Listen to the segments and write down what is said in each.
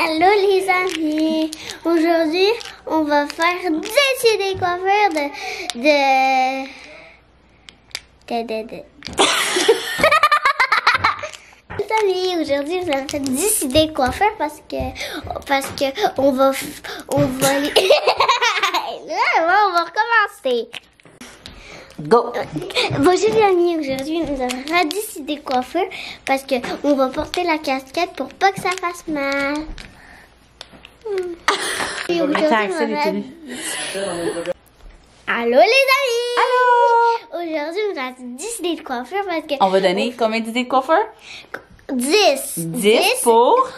amis! Aujourd'hui, on va faire décider coiffure de. de. de. de. de. Les amis, aujourd'hui, vous avez fait décider coiffure parce que. parce que on va. on va. les- on va recommencer. Go! Bonjour les amis, aujourd'hui nous avons fait décider coiffure parce que on va porter la casquette pour pas que ça fasse mal. Allô les amis! Allô! Aujourd'hui nous avons décidé de coiffure parce que... On va donner combien d'idées de coiffeur? 10. 10 pour?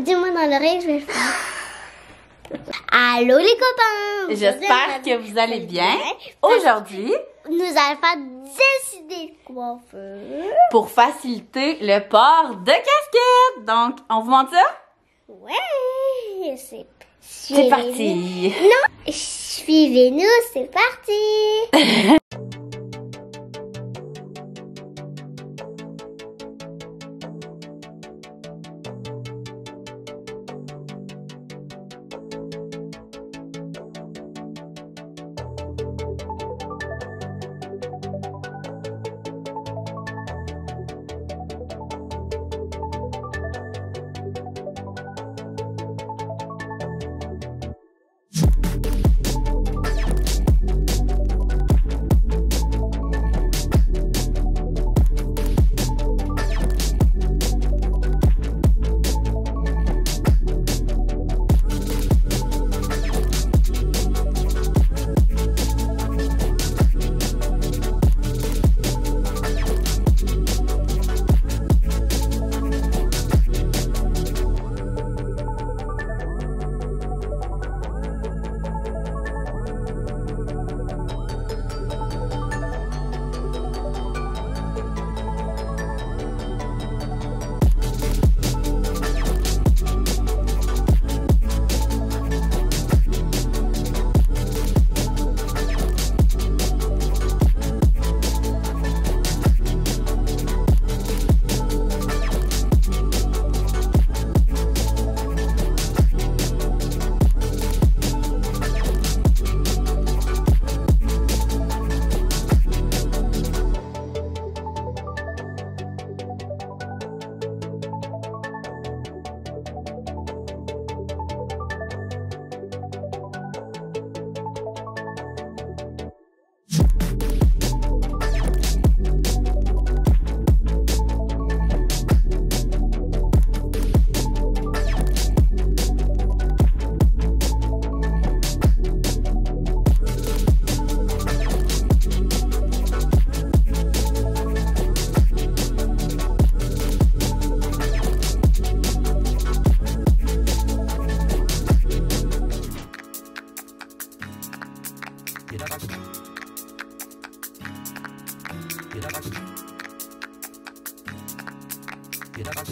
Dis-moi dans l'oreille, je vais le faire. Allô les copains! On J'espère que vous allez bien. Aujourd'hui, Nous allons faire décider de coiffure. pour faciliter le port de casquette. Donc, on vous montre ça? Ouais, c'est C'est parti! Non, suivez-nous, c'est parti. Get up.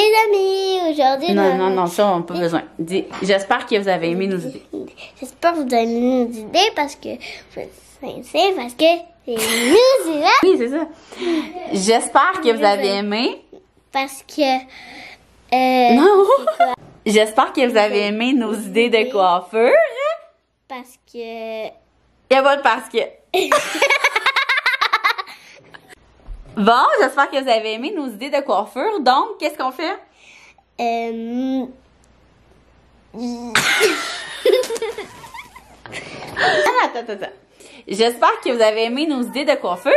Les amis, aujourd'hui Non, on- non, non, ça, on n'a pas besoin. J'espère que vous avez aimé nos idées. J'espère que vous avez nos idées parce que c'est parce que c'est nous Oui, c'est ça. J'espère que vous avez aimé. parce que euh, Non! J'espère que vous avez aimé nos idées de coiffure. parce que Il y a pas de parce que. Bon, j'espère que vous avez aimé nos idées de coiffure. Donc, qu'est-ce qu'on fait? euh, Ah, attends, attends, attends. J'espère que vous avez aimé nos idées de coiffure.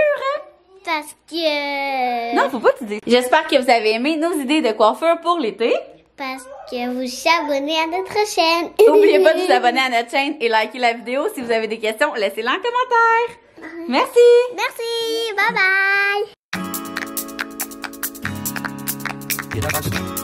parce que Non, faut pas te dire. J'espère que vous avez aimé nos idées de coiffure pour l'été. parce que vous vous abonnez à notre chaîne. N'oubliez pas de vous abonner à notre chaîne et liker la vidéo. Si vous avez des questions, laissez-les en commentaire. Merci! Merci, bye bye. Get up.